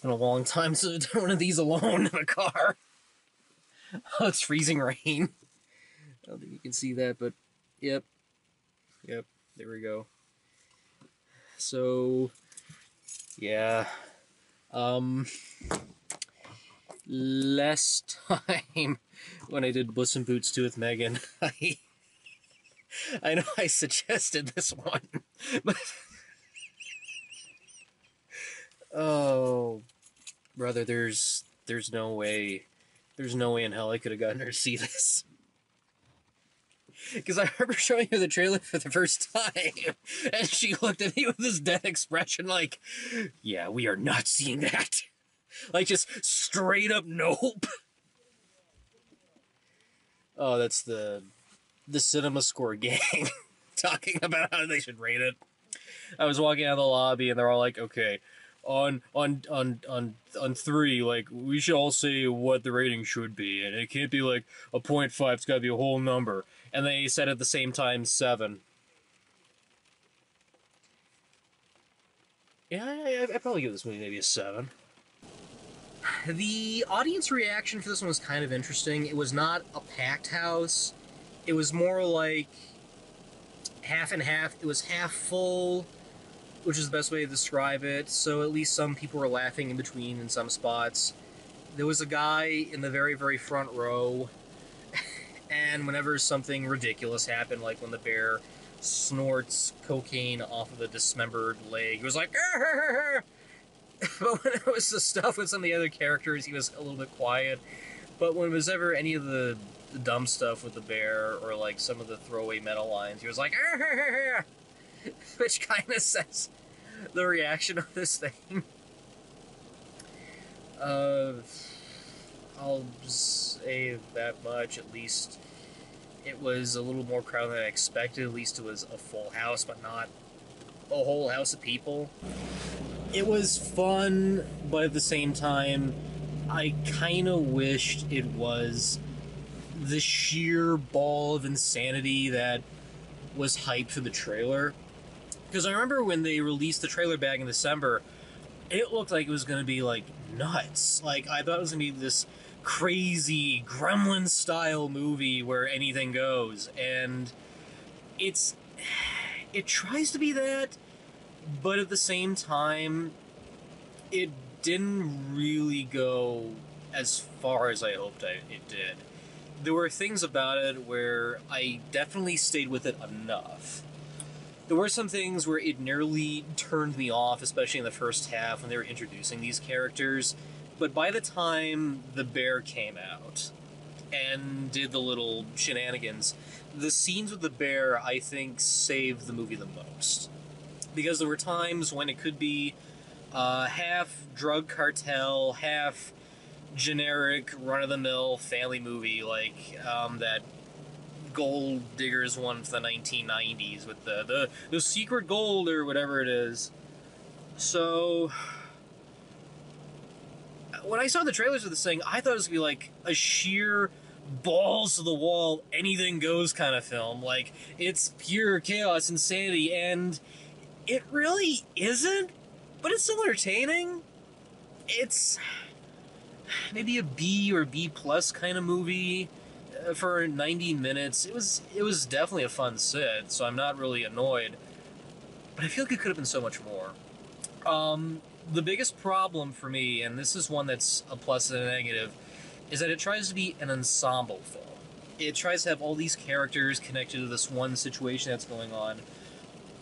been a long time since I've done one of these alone in a car. Oh, it's freezing rain. I don't think you can see that, but yep. Yep, there we go. So, yeah. Um, last time when I did Puss and Boots 2 with Megan, I, I know I suggested this one, but oh, brother, there's there's no way, there's no way in hell I could have gotten her to see this. Because I remember showing her the trailer for the first time, and she looked at me with this dead expression, like, "Yeah, we are not seeing that." Like just straight up nope. Oh, that's the the Cinema Score gang talking about how they should rate it. I was walking out of the lobby and they're all like, "Okay, on on on on on three, like we should all say what the rating should be, and it can't be like a point five. It's got to be a whole number." And they said at the same time seven. Yeah, I, I, I'd probably give this movie maybe a seven. The audience reaction for this one was kind of interesting. It was not a packed house. It was more like half and half. It was half full, which is the best way to describe it. So at least some people were laughing in between in some spots. There was a guy in the very, very front row, and whenever something ridiculous happened, like when the bear snorts cocaine off of a dismembered leg, he was like, but when it was the stuff with some of the other characters, he was a little bit quiet. But when it was ever any of the, dumb stuff with the bear or like some of the throwaway metal lines, he was like! which kind of says the reaction of this thing. Uh, I'll say that much. At least it was a little more crowded than I expected. At least it was a full house, but not a whole house of people. It was fun, but at the same time, I kind of wished it was the sheer ball of insanity that was hyped for the trailer. Because I remember when they released the trailer back in December, it looked like it was going to be like nuts. Like I thought it was going to be this crazy gremlin style movie where anything goes and it's it tries to be that but at the same time it didn't really go as far as I hoped I, it did. There were things about it where I definitely stayed with it enough. There were some things where it nearly turned me off, especially in the first half when they were introducing these characters. But by the time the bear came out and did the little shenanigans, the scenes with the bear, I think, saved the movie the most. Because there were times when it could be uh, half drug cartel, half generic run of the mill family movie like um, that Gold Diggers one from the 1990s with the, the the secret gold or whatever it is. So when I saw the trailers of this thing, I thought it was gonna be like a sheer balls to the wall, anything goes kind of film. Like it's pure chaos, insanity, and it really isn't. But it's still entertaining. It's maybe a B or B plus kind of movie for 90 minutes. It was it was definitely a fun sit, so I'm not really annoyed. But I feel like it could have been so much more. Um, the biggest problem for me, and this is one that's a plus and a negative, is that it tries to be an ensemble film. It tries to have all these characters connected to this one situation that's going on.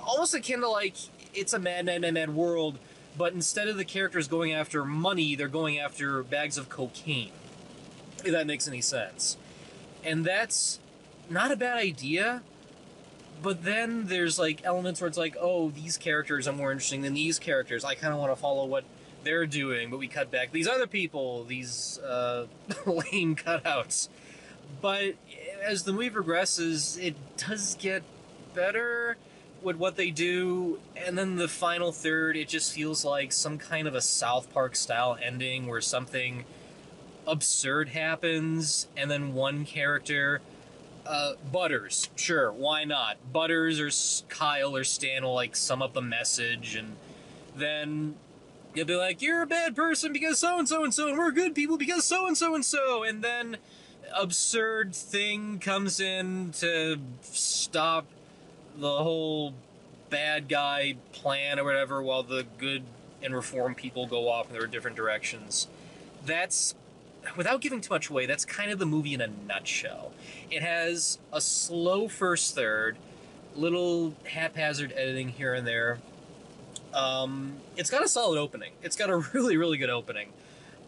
Almost akin to like it's a mad, mad, mad, mad world, but instead of the characters going after money, they're going after bags of cocaine. If that makes any sense. And that's not a bad idea, but then there's like elements where it's like, oh, these characters are more interesting than these characters. I kind of want to follow what they're doing, but we cut back these other people, these uh, lame cutouts. But as the movie progresses, it does get better with what they do, and then the final third, it just feels like some kind of a South Park style ending where something absurd happens, and then one character uh, Butters, sure, why not? Butters or Kyle or Stan will like sum up the message, and then You'll be like, you're a bad person because so and so and so, and we're good people because so and so and so, and then absurd thing comes in to stop the whole bad guy plan or whatever while the good and reformed people go off in their different directions. That's without giving too much away, that's kind of the movie in a nutshell. It has a slow first third, little haphazard editing here and there. Um, it's got a solid opening. It's got a really, really good opening.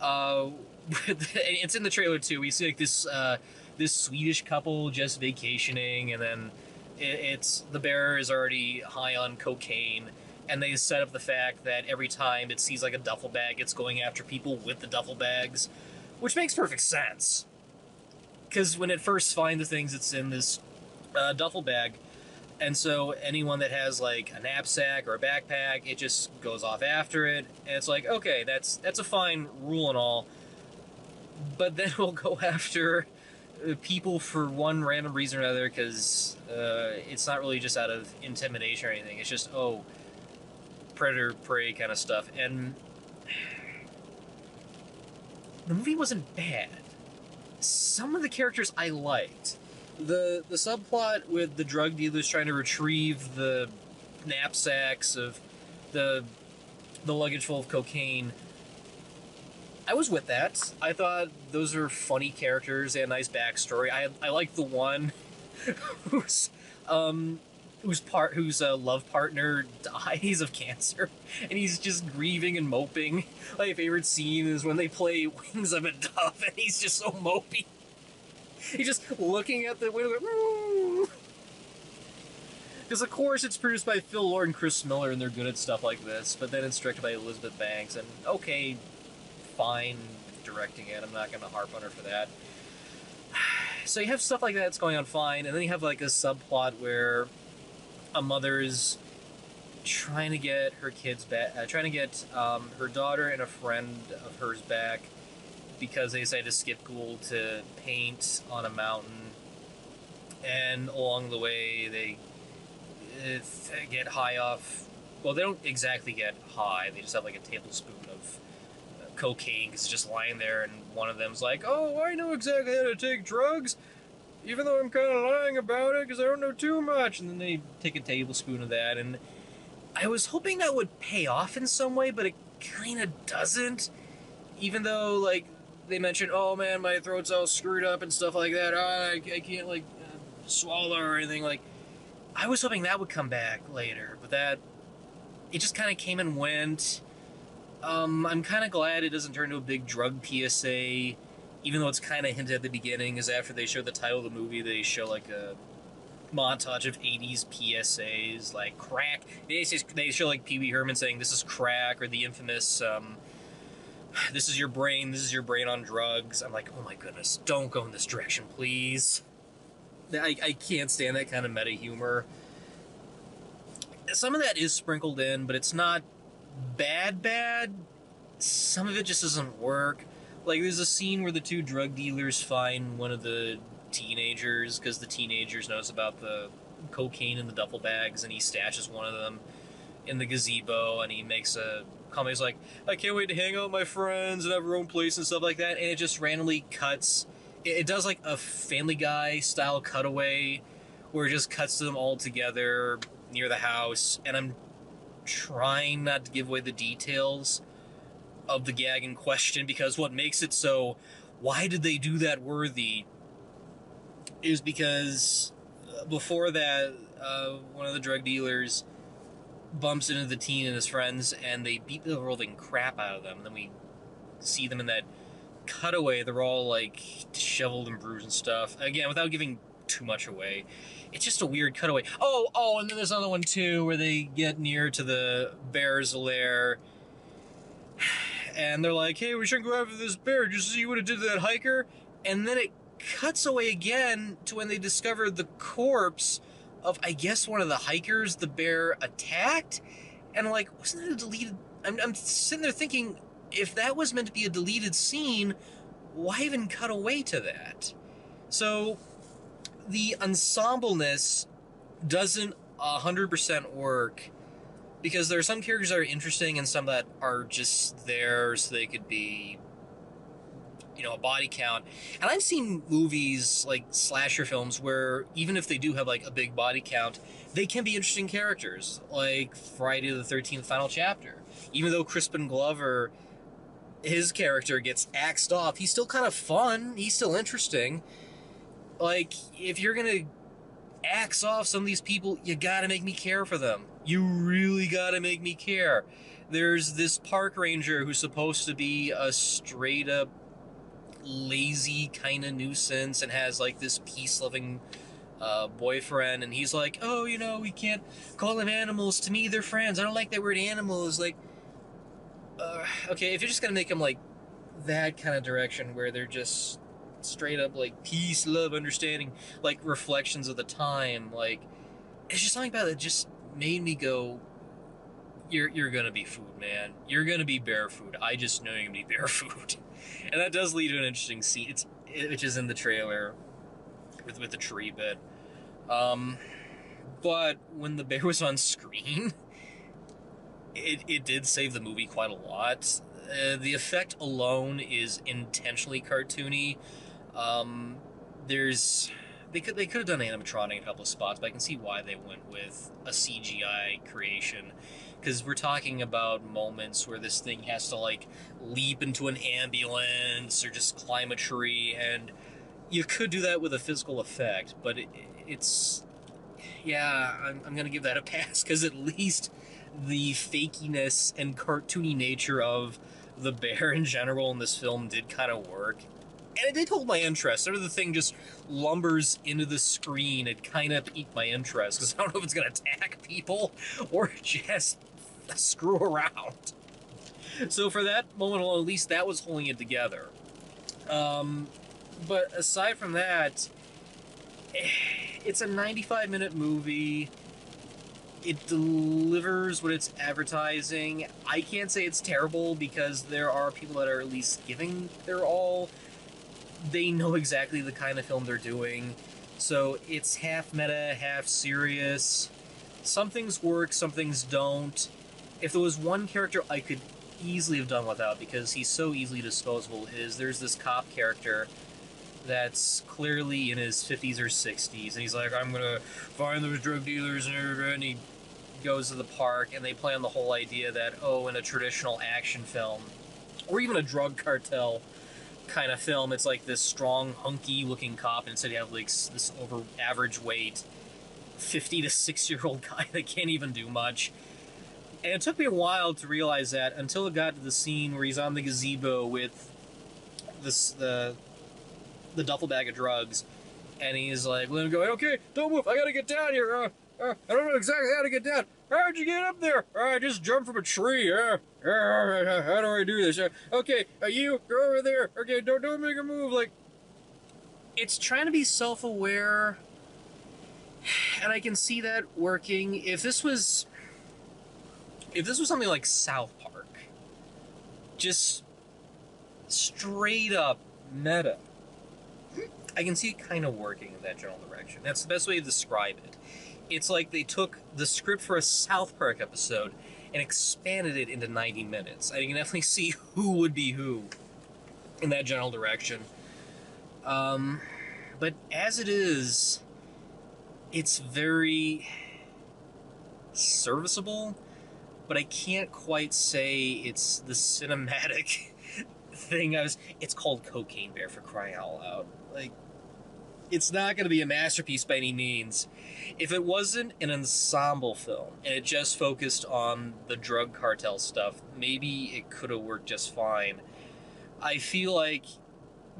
Uh, it's in the trailer too. We see like this uh, this Swedish couple just vacationing, and then it's the bear is already high on cocaine, and they set up the fact that every time it sees like a duffel bag, it's going after people with the duffel bags which makes perfect sense. Because when it first finds the things, it's in this uh, duffel bag, and so anyone that has like a knapsack or a backpack, it just goes off after it, and it's like, okay, that's that's a fine rule and all, but then we'll go after uh, people for one random reason or another because uh, it's not really just out of intimidation or anything. It's just oh, predator prey kind of stuff, and the movie wasn't bad. Some of the characters I liked. The the subplot with the drug dealers trying to retrieve the knapsacks of the the luggage full of cocaine. I was with that. I thought those are funny characters and nice backstory. I I like the one who's um whose part whose uh, love partner dies of cancer and he's just grieving and moping. My favorite scene is when they play wings of a dove and he's just so mopey. He's just looking at the window because of course it's produced by phil lord and chris miller and they're good at stuff like this but then it's directed by elizabeth banks and okay fine directing it. I'm not going to harp on her for that. So you have stuff like that that's going on fine and then you have like a subplot where a mother is trying to get her kids back, uh, trying to get um, her daughter and a friend of hers back because they decided to skip school to paint on a mountain. And along the way, they get high off. Well, they don't exactly get high. They just have like a tablespoon of uh, cocaine. It's just lying there, and one of them's like, "Oh, I know exactly how to take drugs." Even though I'm kind of lying about it because I don't know too much. And then they take a tablespoon of that, and I was hoping that would pay off in some way, but it kind of doesn't. Even though, like, they mentioned, oh man, my throat's all screwed up and stuff like that. Oh, I, I can't, like, uh, swallow or anything. Like, I was hoping that would come back later, but that, it just kind of came and went. Um, I'm kind of glad it doesn't turn into a big drug PSA even though it's kind of hinted at the beginning, is after they show the title of the movie, they show like a montage of 80s PSAs, like crack. They, they show like Pee Wee Herman saying, This is crack, or the infamous, um, This is your brain, this is your brain on drugs. I'm like, Oh my goodness, don't go in this direction, please. I, I can't stand that kind of meta humor. Some of that is sprinkled in, but it's not bad, bad. Some of it just doesn't work. Like, there's a scene where the two drug dealers find one of the teenagers because the teenagers knows about the cocaine in the duffel bags, and he stashes one of them in the gazebo, and he makes a comment. He's like, "I can't wait to hang out with my friends and have our own place and stuff like that." And it just randomly cuts. It, does like a Family Guy style cutaway, where it just cuts them all together near the house, and I'm trying not to give away the details of the gag in question because what makes it so why did they do that worthy is because uh, before that uh, one of the drug dealers bumps into the teen and his friends and they beat the rolling crap out of them. And then we see them in that cutaway. They're all like disheveled and bruised and stuff. Again without giving too much away. It's just a weird cutaway. Oh oh and then there's another one too where they get near to the bear's lair and they're like, "Hey, we shouldn't go after this bear. Just see what it did to that hiker." And then it cuts away again to when they discover the corpse of, I guess, one of the hikers the bear attacked. And like, wasn't that a deleted? I'm, I'm sitting there thinking, if that was meant to be a deleted scene, why even cut away to that? So the ensembleness doesn't 100% work because there are some characters that are interesting and some that are just there so they could be you know a body count. And i've seen movies like slasher films where even if they do have like a big body count they can be interesting characters like friday the 13th final chapter. Even though crispin glover his character gets axed off he's still kind of fun he's still interesting. Like if you're gonna axe off some of these people you gotta make me care for them. You really gotta make me care. There's this park ranger who's supposed to be a straight up lazy kind of nuisance and has like this peace loving uh, boyfriend and he's like oh you know we can't call them animals. To me they're friends. I don't like that word animals like uh, okay if you're just gonna make them like that kind of direction where they're just straight up like peace love understanding like reflections of the time like it's just something about it that just made me go you're you're gonna be food man you're gonna be bear food i just know you're gonna be bear food and that does lead to an interesting scene, it's, which is in the trailer with with the tree bit. Um, but when the bear was on screen, it it did save the movie quite a lot. Uh, the effect alone is intentionally cartoony. Um, there's they could they could have done animatronic in a couple of spots, but I can see why they went with a CGI creation. Because we're talking about moments where this thing has to like leap into an ambulance or just climb a tree and you could do that with a physical effect but it, it's yeah I'm, I'm gonna give that a pass because at least the fakiness and cartoony nature of the bear in general in this film did kind of work and it did hold my interest. Sort of the thing just lumbers into the screen. It kind of piqued my interest because I don't know if it's going to attack people or just screw around. So for that moment alone, at least that was holding it together. Um, but aside from that, it's a 95 minute movie. It delivers what it's advertising. I can't say it's terrible because there are people that are at least giving their all. They know exactly the kind of film they're doing. So it's half meta, half serious. Some things work, some things don't if there was one character I could easily have done without because he's so easily disposable, is there's this cop character that's clearly in his 50s or 60s, and he's like, I'm gonna find those drug dealers, and he goes to the park, and they play on the whole idea that, oh, in a traditional action film, or even a drug cartel kind of film, it's like this strong, hunky looking cop, and instead you have like this over average weight, 50 to 6 year old guy that can't even do much and it took me a while to realize that until it got to the scene where he's on the gazebo with this the the duffel bag of drugs, and he's like, "Let him go. Okay, don't move. I gotta get down here. Uh, uh, I don't know exactly how to get down. How'd you get up there? Uh, I just jumped from a tree. Uh, uh, how do I do this? Uh, okay, uh, you go over there. Okay, don't don't make a move. Like, it's trying to be self-aware, and I can see that working. If this was if this was something like South Park, just straight up meta, I can see it kind of working in that general direction. That's the best way to describe it. It's like they took the script for a South Park episode and expanded it into 90 minutes. I can definitely see who would be who in that general direction. Um, but as it is, it's very serviceable but I can't quite say it's the cinematic thing. I was. It's called Cocaine Bear for crying out loud. Like, it's not going to be a masterpiece by any means. If it wasn't an ensemble film and it just focused on the drug cartel stuff, maybe it could have worked just fine. I feel like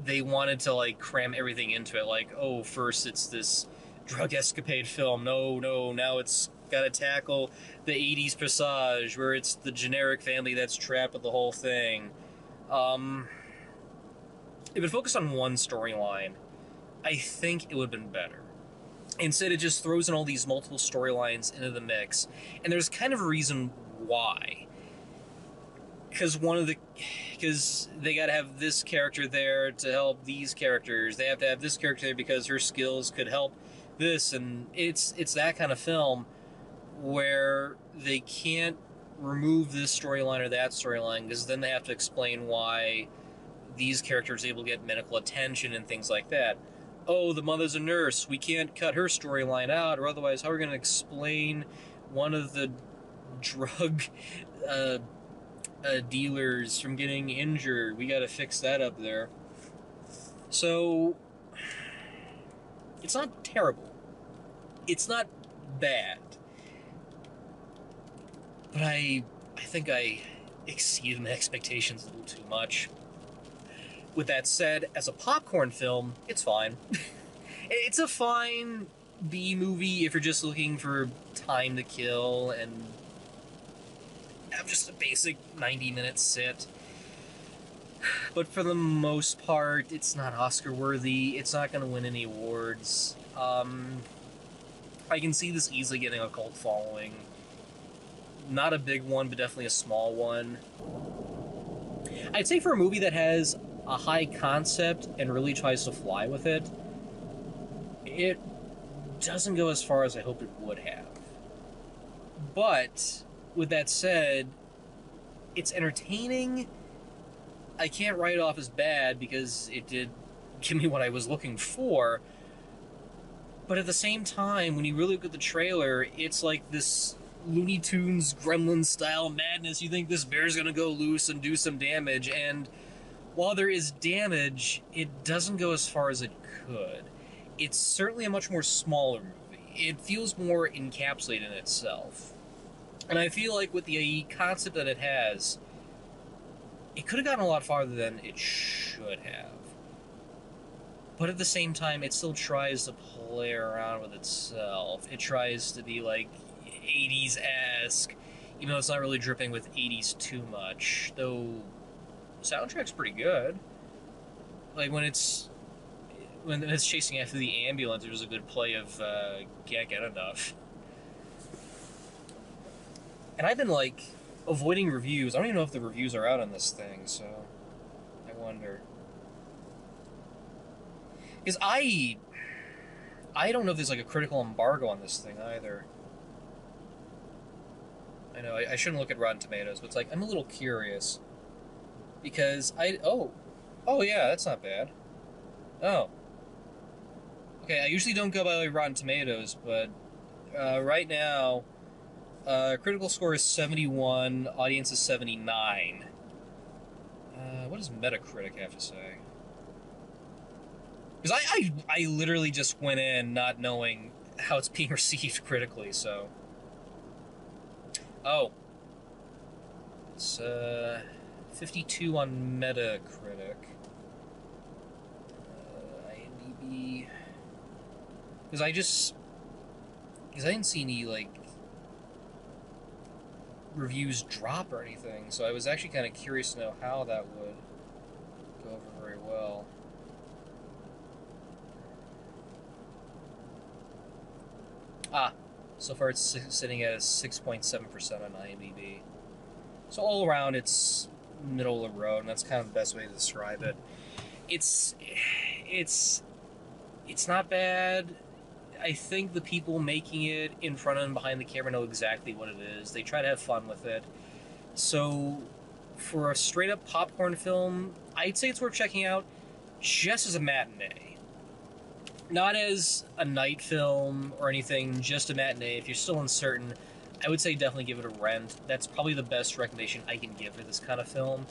they wanted to like cram everything into it. Like, oh, first it's this drug escapade film. No, no, now it's got to tackle the 80s passage where it's the generic family that's trapped with the whole thing. Um, if it focused on one storyline, I think it would have been better. Instead, it just throws in all these multiple storylines into the mix, and there's kind of a reason why. Because one of the, because they got to have this character there to help these characters. They have to have this character there because her skills could help this, and it's it's that kind of film where they can't remove this storyline or that storyline because then they have to explain why these characters able to get medical attention and things like that. Oh, the mother's a nurse. We can't cut her storyline out, or otherwise, how are we going to explain one of the drug uh, uh, dealers from getting injured? We got to fix that up there. So, it's not terrible. It's not bad. But I I think I exceeded my expectations a little too much. With that said, as a popcorn film, it's fine. it's a fine B movie if you're just looking for time to kill and have just a basic 90 minute sit. But for the most part, it's not Oscar worthy. It's not going to win any awards. Um, I can see this easily getting a cult following. Not a big one, but definitely a small one. I'd say for a movie that has a high concept and really tries to fly with it, it doesn't go as far as I hoped it would have. But with that said, it's entertaining. I can't write it off as bad because it did give me what I was looking for. But at the same time, when you really look at the trailer, it's like this Looney Tunes gremlin style madness. You think this bear's gonna go loose and do some damage, and while there is damage, it doesn't go as far as it could. It's certainly a much more smaller movie. It feels more encapsulated in itself. And I feel like with the concept that it has, it could have gotten a lot farther than it should have. But at the same time, it still tries to play around with itself. It tries to be like, 80s esque, even though it's not really dripping with 80s too much. Though, soundtrack's pretty good. Like when it's when it's chasing after the ambulance, there's a good play of uh, "Can't Get Enough." And I've been like avoiding reviews. I don't even know if the reviews are out on this thing, so I wonder. Because I, I don't know if there's like a critical embargo on this thing either. I know I, I shouldn't look at Rotten Tomatoes, but it's like I'm a little curious because I oh oh yeah that's not bad. Oh okay, I usually don't go by Rotten Tomatoes, but uh, right now uh, critical score is 71, audience is 79. Uh, what does Metacritic have to say? Because I, I, I literally just went in not knowing how it's being received critically, so. Oh. It's uh, 52 on Metacritic. Uh, IMDb. Because I just. Because I didn't see any, like, reviews drop or anything, so I was actually kind of curious to know how that would go over very well. Ah, so far, it's sitting at a 6.7% on IMDb. So all around, it's middle of the road, and that's kind of the best way to describe it. It's it's it's not bad. I think the people making it in front and behind the camera know exactly what it is. They try to have fun with it. So for a straight up popcorn film, I'd say it's worth checking out just as a matinee not as a night film or anything, just a matinee. If you're still uncertain, I would say definitely give it a rent. That's probably the best recommendation I can give for this kind of film.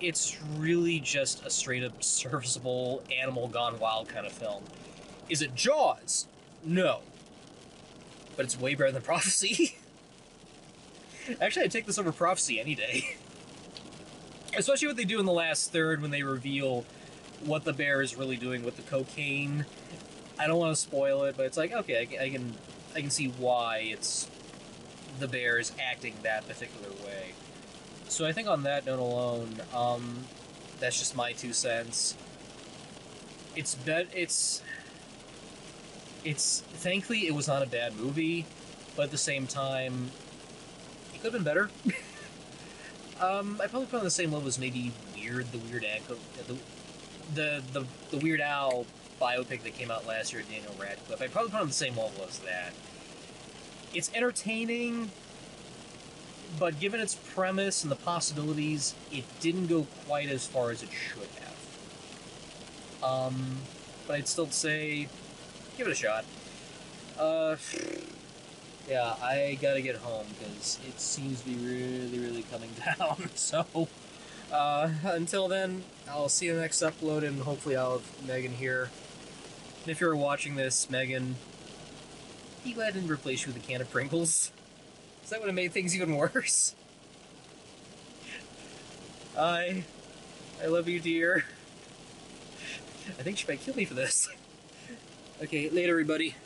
It's really just a straight up serviceable animal gone wild kind of film. Is it Jaws? No. But it's way better than Prophecy. Actually, I'd take this over Prophecy any day. Especially what they do in the last third when they reveal what the bear is really doing with the cocaine. I don't want to spoil it, but it's like okay, I, I can I can see why it's the bear is acting that particular way. So I think on that note alone, um, that's just my two cents. It's bet it's it's thankfully it was not a bad movie, but at the same time, it could have been better. um, I probably put on the same level as maybe Weird, the Weird the the, the the Weird Al biopic that came out last year, Daniel Radcliffe. I probably put on the same level as that. It's entertaining, but given its premise and the possibilities, it didn't go quite as far as it should have. Um, but I'd still say, give it a shot. Uh, yeah, I gotta get home because it seems to be really, really coming down. So, uh, until then, I'll see you in the next upload, and hopefully I'll have Megan here. And if you're watching this, Megan, be glad I didn't replace you with a can of Pringles. Is that would have made things even worse? I, I love you, dear. I think she might kill me for this. okay, later, everybody.